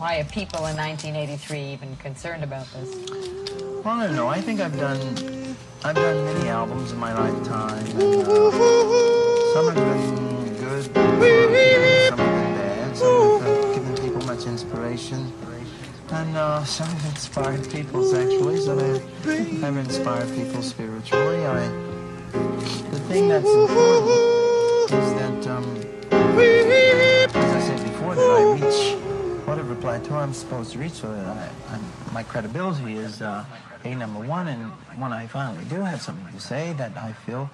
are people in 1983 even concerned about this? Well, I don't know. I think I've done I've done many albums in my lifetime. And, uh, some have been good, some have been bad. Some have given people much inspiration. And uh, some have inspired people sexually, some have, have inspired people spiritually. I, the thing that's important I'm supposed to reach so that I, my credibility is uh, a number one. And when I finally do have something to say that I feel